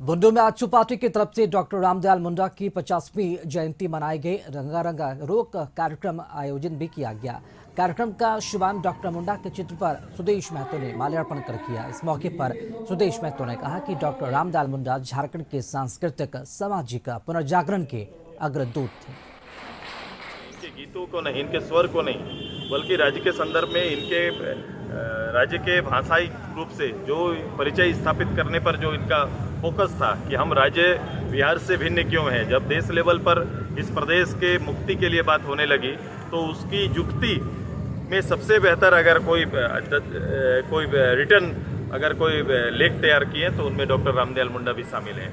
बुंडू में आजसू पार्टी की तरफ़ से डॉक्टर रामदयाल मुंडा की पचासवीं जयंती मनाई गई। रंगारंगा रोक कार्यक्रम आयोजन भी किया गया। कार्यक्रम का शुभारंभ डॉक्टर मुंडा के चित्र पर सुदेश महतो ने माल्यार्पण कर किया। इस मौके पर सुदेश महतो ने कहा कि डॉक्टर रामदयाल मुंडा झारखंड के सांस्कृतिक, सामाजिक पुनर्जागरण के अग्रदूत थे। गीतों को नहीं, इनके स्वर को नहीं, बल्कि राज्य के संदर्भ में इनके राज्य के भाषाई रूप से जो परिचय स्थापित करने पर जो इनका फोकस था कि हम राज्य बिहार से भिन्न क्यों हैं? जब देश लेवल पर इस प्रदेश के मुक्ति के लिए बात होने लगी तो उसकी युक्ति में सबसे बेहतर अगर कोई कोई रिटर्न अगर कोई लेख तैयार किए तो उनमें डॉक्टर रामदयाल मुंडा भी शामिल हैं।